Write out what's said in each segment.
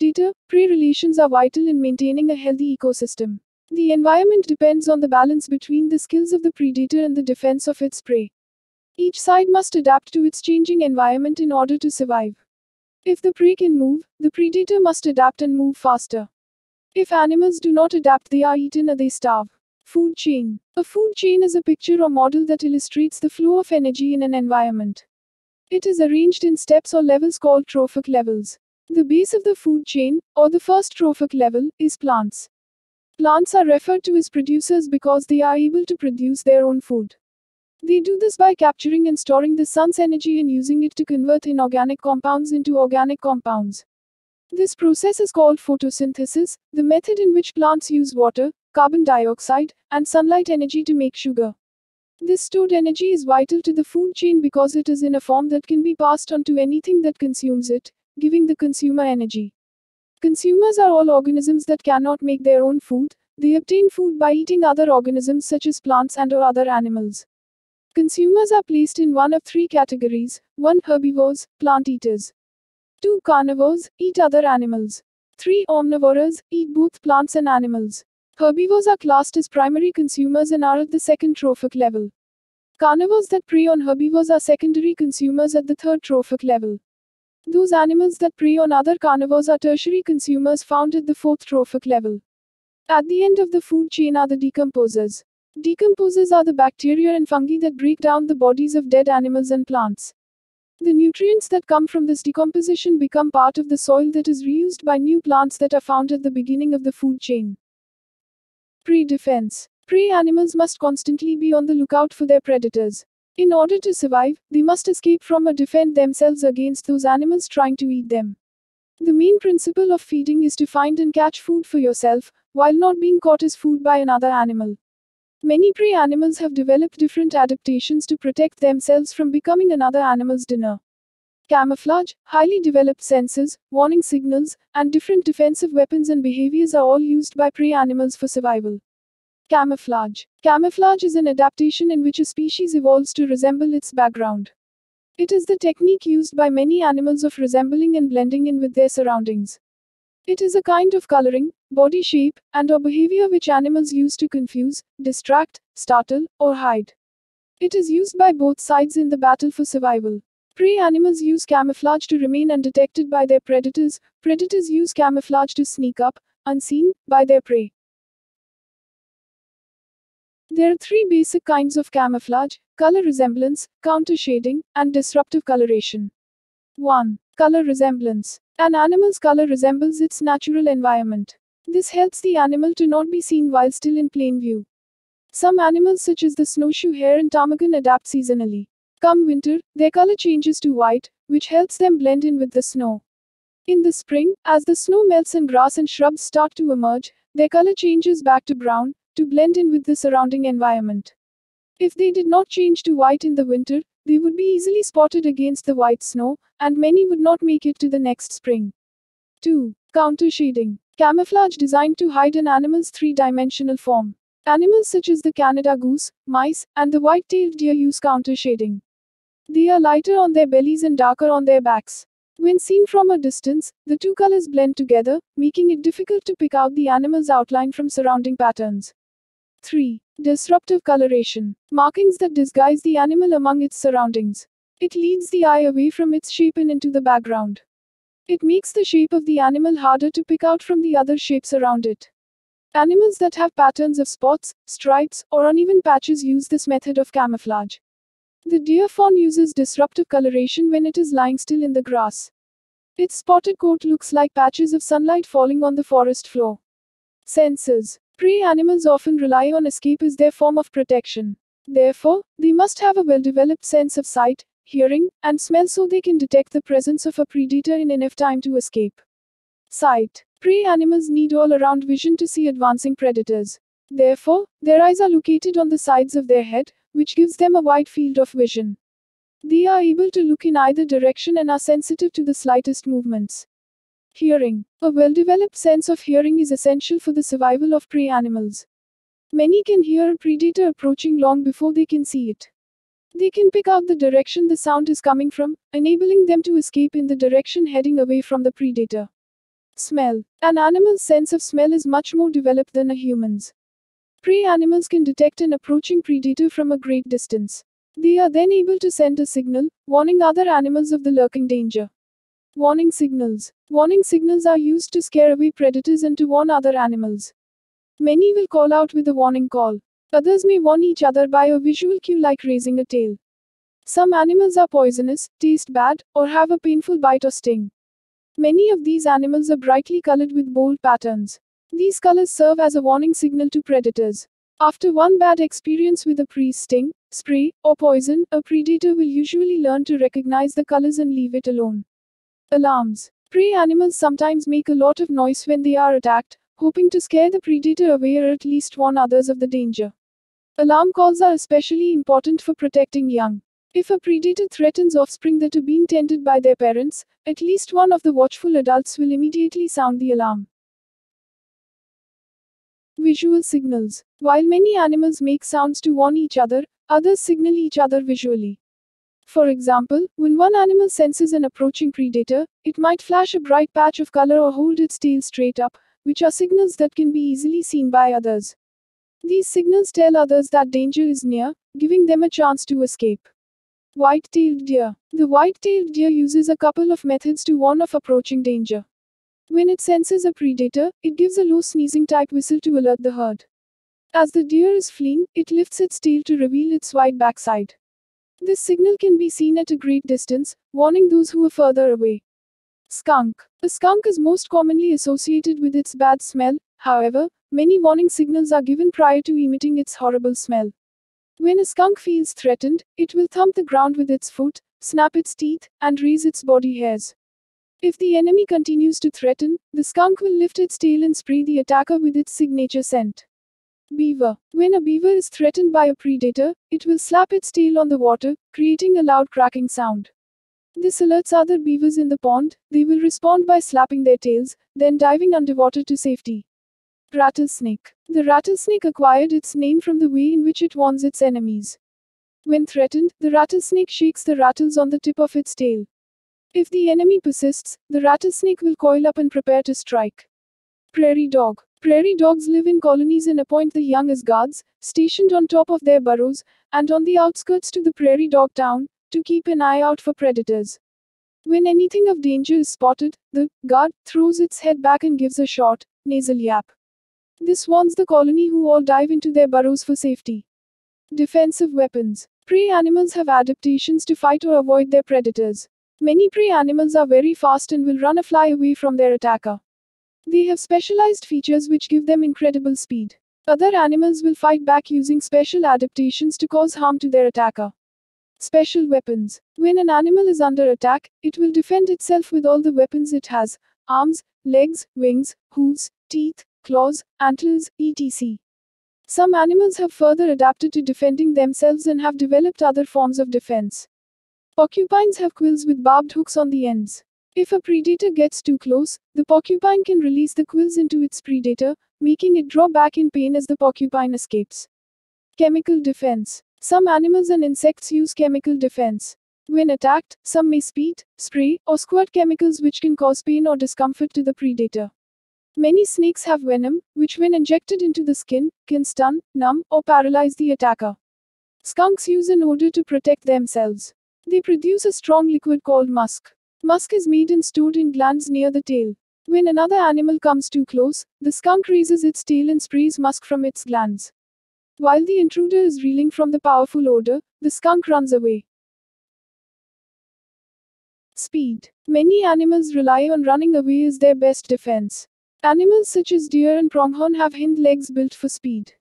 predator prey relations are vital in maintaining a healthy ecosystem. The environment depends on the balance between the skills of the predator and the defense of its prey. Each side must adapt to its changing environment in order to survive. If the prey can move, the predator must adapt and move faster. If animals do not adapt, they are eaten or they starve. Food chain. A food chain is a picture or model that illustrates the flow of energy in an environment. It is arranged in steps or levels called trophic levels. The base of the food chain, or the first trophic level, is plants. Plants are referred to as producers because they are able to produce their own food. They do this by capturing and storing the sun's energy and using it to convert inorganic compounds into organic compounds. This process is called photosynthesis, the method in which plants use water, carbon dioxide, and sunlight energy to make sugar. This stored energy is vital to the food chain because it is in a form that can be passed on to anything that consumes it, giving the consumer energy. Consumers are all organisms that cannot make their own food, they obtain food by eating other organisms such as plants and or other animals. Consumers are placed in one of three categories 1. Herbivores, plant eaters. 2. Carnivores, eat other animals. 3. Omnivores, eat both plants and animals. Herbivores are classed as primary consumers and are at the second trophic level. Carnivores that prey on herbivores are secondary consumers at the third trophic level. Those animals that prey on other carnivores are tertiary consumers found at the fourth trophic level. At the end of the food chain are the decomposers. Decomposers are the bacteria and fungi that break down the bodies of dead animals and plants. The nutrients that come from this decomposition become part of the soil that is reused by new plants that are found at the beginning of the food chain. Prey defense. Prey animals must constantly be on the lookout for their predators. In order to survive, they must escape from or defend themselves against those animals trying to eat them. The main principle of feeding is to find and catch food for yourself, while not being caught as food by another animal. Many prey animals have developed different adaptations to protect themselves from becoming another animal's dinner. Camouflage, highly developed senses, warning signals, and different defensive weapons and behaviors are all used by prey animals for survival. Camouflage. Camouflage is an adaptation in which a species evolves to resemble its background. It is the technique used by many animals of resembling and blending in with their surroundings. It is a kind of coloring, body shape, and or behavior which animals use to confuse, distract, startle, or hide. It is used by both sides in the battle for survival. Prey animals use camouflage to remain undetected by their predators, predators use camouflage to sneak up, unseen, by their prey. There are three basic kinds of camouflage color resemblance, counter shading, and disruptive coloration. 1. Color resemblance. An animal's color resembles its natural environment. This helps the animal to not be seen while still in plain view. Some animals, such as the snowshoe hare and ptarmigan, adapt seasonally. Come winter, their color changes to white, which helps them blend in with the snow. In the spring, as the snow melts and grass and shrubs start to emerge, their color changes back to brown, to blend in with the surrounding environment. If they did not change to white in the winter, they would be easily spotted against the white snow, and many would not make it to the next spring. 2. Counter shading. Camouflage designed to hide an animal's three dimensional form. Animals such as the Canada goose, mice, and the white tailed deer use counter shading. They are lighter on their bellies and darker on their backs. When seen from a distance, the two colors blend together, making it difficult to pick out the animal's outline from surrounding patterns. 3. Disruptive coloration. Markings that disguise the animal among its surroundings. It leads the eye away from its shape and into the background. It makes the shape of the animal harder to pick out from the other shapes around it. Animals that have patterns of spots, stripes, or uneven patches use this method of camouflage. The deer fawn uses disruptive coloration when it is lying still in the grass. Its spotted coat looks like patches of sunlight falling on the forest floor. Senses. Prey animals often rely on escape as their form of protection. Therefore, they must have a well developed sense of sight, hearing, and smell so they can detect the presence of a predator in enough time to escape. Sight. Prey animals need all around vision to see advancing predators. Therefore, their eyes are located on the sides of their head, which gives them a wide field of vision. They are able to look in either direction and are sensitive to the slightest movements. Hearing. A well developed sense of hearing is essential for the survival of prey animals. Many can hear a predator approaching long before they can see it. They can pick out the direction the sound is coming from, enabling them to escape in the direction heading away from the predator. Smell. An animal's sense of smell is much more developed than a human's. Prey animals can detect an approaching predator from a great distance. They are then able to send a signal, warning other animals of the lurking danger. Warning signals. Warning signals are used to scare away predators and to warn other animals. Many will call out with a warning call. Others may warn each other by a visual cue like raising a tail. Some animals are poisonous, taste bad, or have a painful bite or sting. Many of these animals are brightly colored with bold patterns. These colors serve as a warning signal to predators. After one bad experience with a pre sting, spray, or poison, a predator will usually learn to recognize the colors and leave it alone. Alarms. Prey animals sometimes make a lot of noise when they are attacked, hoping to scare the predator away or at least warn others of the danger. Alarm calls are especially important for protecting young. If a predator threatens offspring that are being tended by their parents, at least one of the watchful adults will immediately sound the alarm. Visual signals. While many animals make sounds to warn each other, others signal each other visually. For example, when one animal senses an approaching predator, it might flash a bright patch of color or hold its tail straight up, which are signals that can be easily seen by others. These signals tell others that danger is near, giving them a chance to escape. White tailed deer. The white tailed deer uses a couple of methods to warn of approaching danger. When it senses a predator, it gives a low sneezing type whistle to alert the herd. As the deer is fleeing, it lifts its tail to reveal its wide backside. This signal can be seen at a great distance, warning those who are further away. Skunk. A skunk is most commonly associated with its bad smell, however, many warning signals are given prior to emitting its horrible smell. When a skunk feels threatened, it will thump the ground with its foot, snap its teeth, and raise its body hairs. If the enemy continues to threaten, the skunk will lift its tail and spray the attacker with its signature scent. Beaver. When a beaver is threatened by a predator, it will slap its tail on the water, creating a loud cracking sound. This alerts other beavers in the pond, they will respond by slapping their tails, then diving underwater to safety. Rattlesnake. The rattlesnake acquired its name from the way in which it warns its enemies. When threatened, the rattlesnake shakes the rattles on the tip of its tail. If the enemy persists, the rattlesnake will coil up and prepare to strike. Prairie dog. Prairie dogs live in colonies and appoint the young as guards, stationed on top of their burrows, and on the outskirts to the prairie dog town, to keep an eye out for predators. When anything of danger is spotted, the guard throws its head back and gives a short, nasal yap. This warns the colony who all dive into their burrows for safety. Defensive weapons. Prey animals have adaptations to fight or avoid their predators. Many prey animals are very fast and will run a fly away from their attacker. They have specialized features which give them incredible speed. Other animals will fight back using special adaptations to cause harm to their attacker. Special weapons. When an animal is under attack, it will defend itself with all the weapons it has arms, legs, wings, hooves, teeth, claws, antlers, etc. Some animals have further adapted to defending themselves and have developed other forms of defense. Porcupines have quills with barbed hooks on the ends. If a predator gets too close, the porcupine can release the quills into its predator, making it draw back in pain as the porcupine escapes. Chemical defense. Some animals and insects use chemical defense. When attacked, some may spit, spray, or squirt chemicals which can cause pain or discomfort to the predator. Many snakes have venom, which, when injected into the skin, can stun, numb, or paralyze the attacker. Skunks use an odor to protect themselves. They produce a strong liquid called musk. Musk is made and stored in glands near the tail. When another animal comes too close, the skunk raises its tail and sprays musk from its glands. While the intruder is reeling from the powerful odor, the skunk runs away. Speed. Many animals rely on running away as their best defense. Animals such as deer and pronghorn have hind legs built for speed.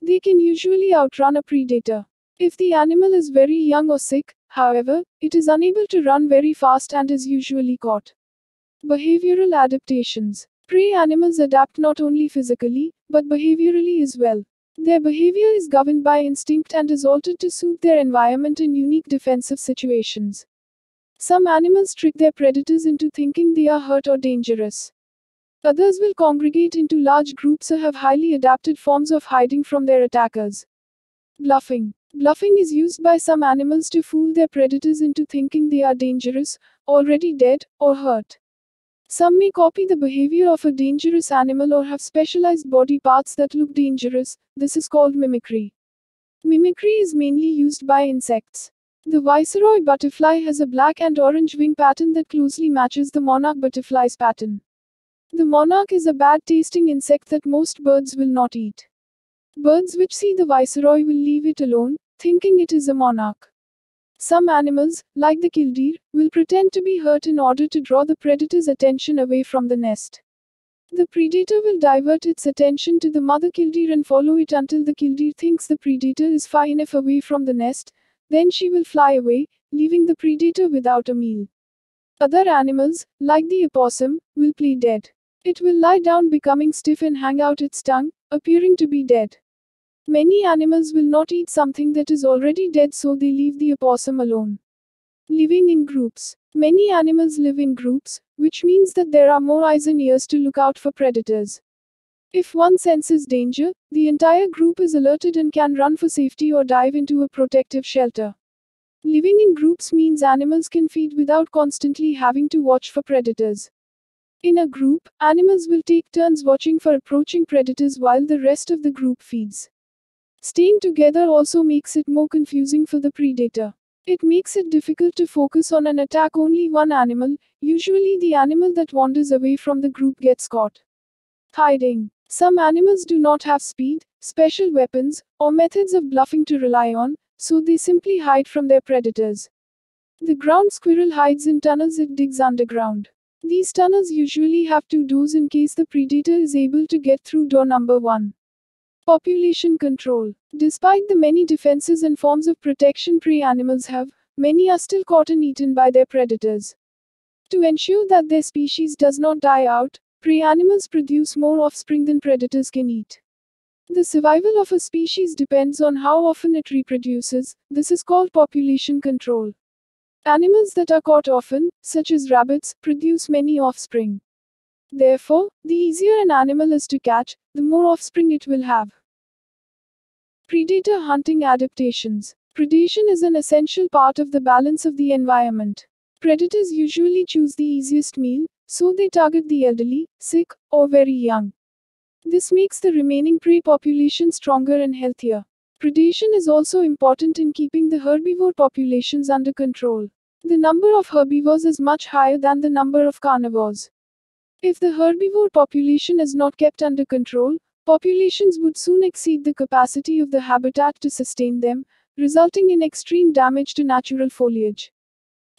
They can usually outrun a predator. If the animal is very young or sick, However, it is unable to run very fast and is usually caught. Behavioral adaptations. Prey animals adapt not only physically, but behaviorally as well. Their behavior is governed by instinct and is altered to suit their environment in unique defensive situations. Some animals trick their predators into thinking they are hurt or dangerous. Others will congregate into large groups or have highly adapted forms of hiding from their attackers. Bluffing. Bluffing is used by some animals to fool their predators into thinking they are dangerous, already dead, or hurt. Some may copy the behavior of a dangerous animal or have specialized body parts that look dangerous. This is called mimicry. Mimicry is mainly used by insects. The viceroy butterfly has a black and orange wing pattern that closely matches the monarch butterfly's pattern. The monarch is a bad tasting insect that most birds will not eat. Birds which see the viceroy will leave it alone, thinking it is a monarch. Some animals, like the killdeer, will pretend to be hurt in order to draw the predator's attention away from the nest. The predator will divert its attention to the mother killdeer and follow it until the killdeer thinks the predator is far enough away from the nest, then she will fly away, leaving the predator without a meal. Other animals, like the opossum, will play dead. It will lie down becoming stiff and hang out its tongue, appearing to be dead. Many animals will not eat something that is already dead so they leave the opossum alone. Living in groups. Many animals live in groups, which means that there are more eyes and ears to look out for predators. If one senses danger, the entire group is alerted and can run for safety or dive into a protective shelter. Living in groups means animals can feed without constantly having to watch for predators. In a group, animals will take turns watching for approaching predators while the rest of the group feeds. Staying together also makes it more confusing for the predator. It makes it difficult to focus on and attack only one animal, usually the animal that wanders away from the group gets caught. Hiding. Some animals do not have speed, special weapons, or methods of bluffing to rely on, so they simply hide from their predators. The ground squirrel hides in tunnels it digs underground. These tunnels usually have two doors in case the predator is able to get through door number one. Population control. Despite the many defenses and forms of protection prey animals have, many are still caught and eaten by their predators. To ensure that their species does not die out, prey animals produce more offspring than predators can eat. The survival of a species depends on how often it reproduces, this is called population control. Animals that are caught often, such as rabbits, produce many offspring. Therefore, the easier an animal is to catch, the more offspring it will have. Predator hunting adaptations. Predation is an essential part of the balance of the environment. Predators usually choose the easiest meal, so they target the elderly, sick, or very young. This makes the remaining prey population stronger and healthier. Predation is also important in keeping the herbivore populations under control. The number of herbivores is much higher than the number of carnivores. If the herbivore population is not kept under control, populations would soon exceed the capacity of the habitat to sustain them, resulting in extreme damage to natural foliage.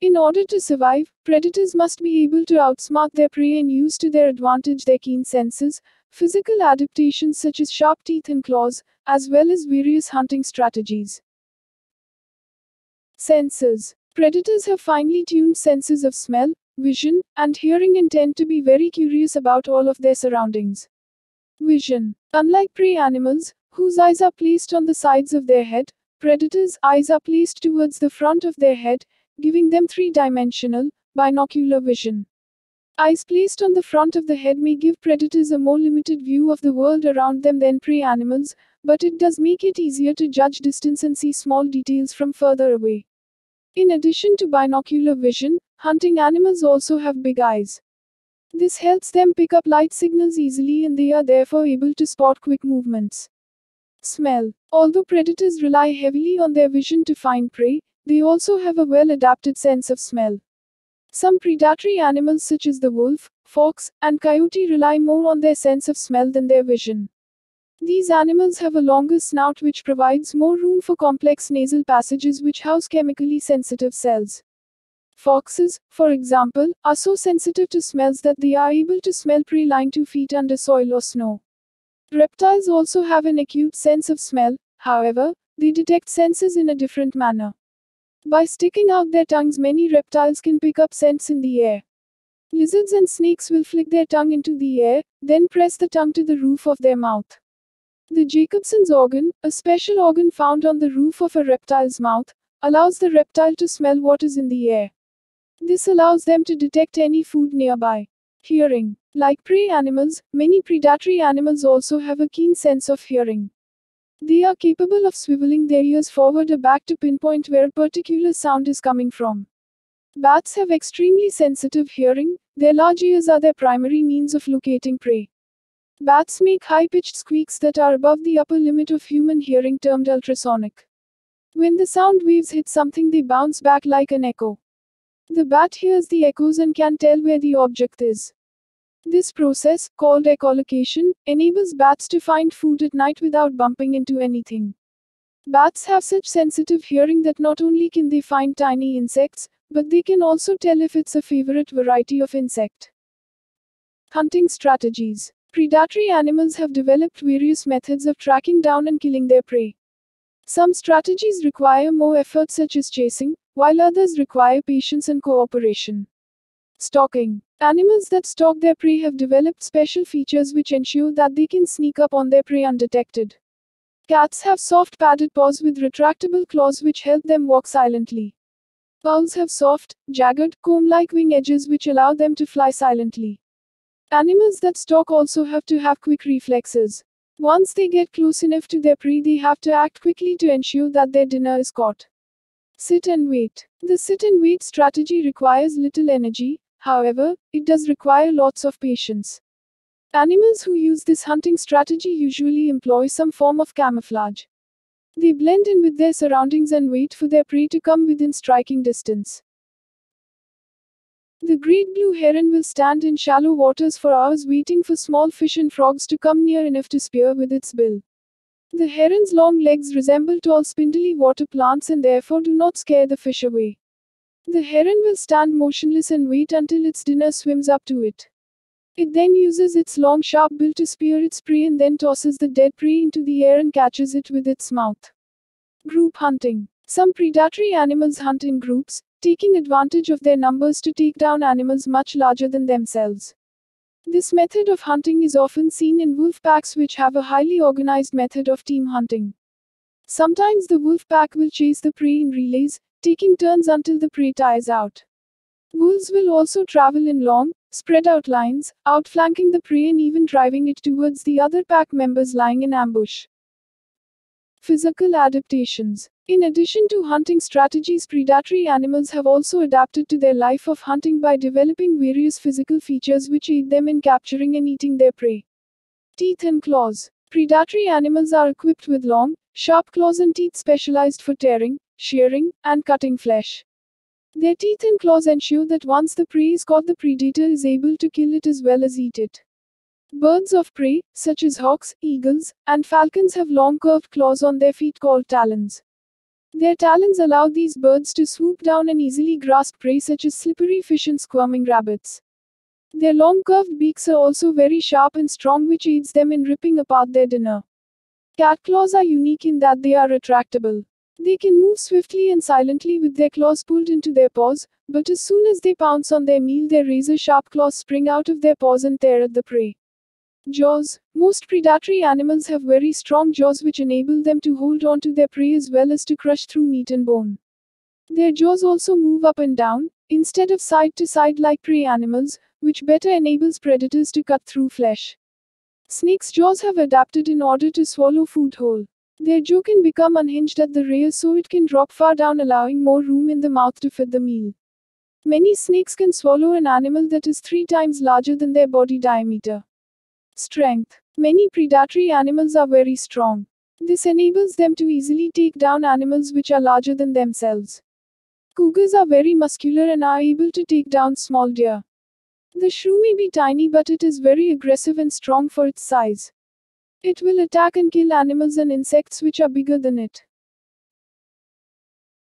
In order to survive, predators must be able to outsmart their prey and use to their advantage their keen senses, physical adaptations such as sharp teeth and claws, as well as various hunting strategies. Senses Predators have finely tuned senses of smell, vision, and hearing and tend to be very curious about all of their surroundings. Vision. Unlike prey animals, whose eyes are placed on the sides of their head, predators' eyes are placed towards the front of their head, giving them three dimensional, binocular vision. Eyes placed on the front of the head may give predators a more limited view of the world around them than prey animals, but it does make it easier to judge distance and see small details from further away. In addition to binocular vision, hunting animals also have big eyes. This helps them pick up light signals easily and they are therefore able to spot quick movements. Smell. Although predators rely heavily on their vision to find prey, they also have a well adapted sense of smell. Some predatory animals such as the wolf, fox, and coyote rely more on their sense of smell than their vision. These animals have a longer snout which provides more room for complex nasal passages which house chemically sensitive cells. Foxes, for example, are so sensitive to smells that they are able to smell prey lying two feet under soil or snow. Reptiles also have an acute sense of smell, however, they detect senses in a different manner. By sticking out their tongues, many reptiles can pick up scents in the air. Lizards and snakes will flick their tongue into the air, then press the tongue to the roof of their mouth. The Jacobson's organ, a special organ found on the roof of a reptile's mouth, allows the reptile to smell what is in the air. This allows them to detect any food nearby. Hearing. Like prey animals, many predatory animals also have a keen sense of hearing. They are capable of swiveling their ears forward or back to pinpoint where a particular sound is coming from. Bats have extremely sensitive hearing, their large ears are their primary means of locating prey. Bats make high pitched squeaks that are above the upper limit of human hearing, termed ultrasonic. When the sound waves hit something, they bounce back like an echo. The bat hears the echoes and can tell where the object is. This process, called echolocation, enables bats to find food at night without bumping into anything. Bats have such sensitive hearing that not only can they find tiny insects, but they can also tell if it's a favorite variety of insect. Hunting strategies Predatory animals have developed various methods of tracking down and killing their prey. Some strategies require more effort, such as chasing, while others require patience and cooperation. Stalking Animals that stalk their prey have developed special features which ensure that they can sneak up on their prey undetected. Cats have soft padded paws with retractable claws which help them walk silently. Owls have soft, jagged, comb like wing edges which allow them to fly silently. Animals that stalk also have to have quick reflexes. Once they get close enough to their prey, they have to act quickly to ensure that their dinner is caught. Sit and wait. The sit and wait strategy requires little energy, However, it does require lots of patience. Animals who use this hunting strategy usually employ some form of camouflage. They blend in with their surroundings and wait for their prey to come within striking distance. The great blue heron will stand in shallow waters for hours waiting for small fish and frogs to come near enough to spear with its bill. The heron's long legs resemble tall spindly water plants and therefore do not scare the fish away. The heron will stand motionless and wait until its dinner swims up to it. It then uses its long sharp bill to spear its prey and then tosses the dead prey into the air and catches it with its mouth. Group hunting. Some predatory animals hunt in groups, taking advantage of their numbers to take down animals much larger than themselves. This method of hunting is often seen in wolf packs, which have a highly organized method of team hunting. Sometimes the wolf pack will chase the prey in relays, taking turns until the prey tires out. Wolves will also travel in long, spread out lines, outflanking the prey and even driving it towards the other pack members lying in ambush. Physical adaptations. In addition to hunting strategies, predatory animals have also adapted to their life of hunting by developing various physical features which aid them in capturing and eating their prey. Teeth and claws. Predatory animals are equipped with long, sharp claws and teeth specialized for tearing, shearing, and cutting flesh. Their teeth and claws ensure that once the prey is caught, the predator is able to kill it as well as eat it. Birds of prey, such as hawks, eagles, and falcons, have long curved claws on their feet called talons. Their talons allow these birds to swoop down and easily grasp prey such as slippery fish and squirming rabbits. Their long curved beaks are also very sharp and strong, which aids them in ripping apart their dinner. Cat claws are unique in that they are retractable. They can move swiftly and silently with their claws pulled into their paws, but as soon as they pounce on their meal, their razor sharp claws spring out of their paws and tear at the prey. Jaws. Most predatory animals have very strong jaws which enable them to hold on to their prey as well as to crush through meat and bone. Their jaws also move up and down, instead of side to side like prey animals, which better enables predators to cut through flesh. Snakes' jaws have adapted in order to swallow food whole. Their jaw can become unhinged at the rear so it can drop far down, allowing more room in the mouth to fit the meal. Many snakes can swallow an animal that is three times larger than their body diameter. Strength Many predatory animals are very strong. This enables them to easily take down animals which are larger than themselves. Cougars are very muscular and are able to take down small deer. The shrew may be tiny, but it is very aggressive and strong for its size. It will attack and kill animals and insects which are bigger than it.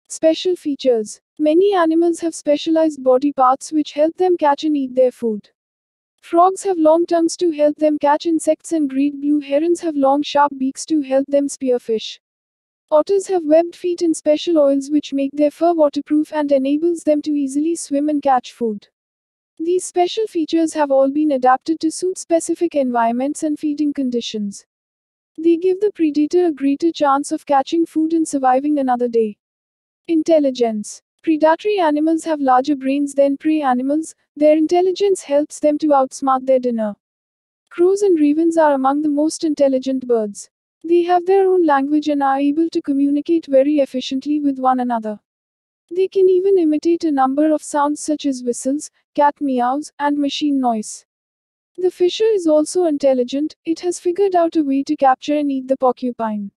Special features Many animals have specialized body parts which help them catch and eat their food. Frogs have long tongues to help them catch insects, and great blue herons have long sharp beaks to help them spear fish. Otters have webbed feet and special oils which make their fur waterproof and enables them to easily swim and catch food. These special features have all been adapted to suit specific environments and feeding conditions. They give the predator a greater chance of catching food and surviving another day. Intelligence Predatory animals have larger brains than prey animals, their intelligence helps them to outsmart their dinner. Crows and ravens are among the most intelligent birds. They have their own language and are able to communicate very efficiently with one another. They can even imitate a number of sounds such as whistles, cat meows, and machine noise. The fisher is also intelligent, it has figured out a way to capture and eat the porcupine.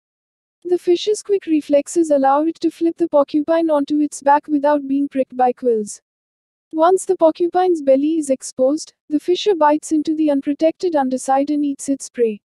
The fish's quick reflexes allow it to flip the porcupine onto its back without being pricked by quills. Once the porcupine's belly is exposed, the fisher bites into the unprotected underside and eats its prey.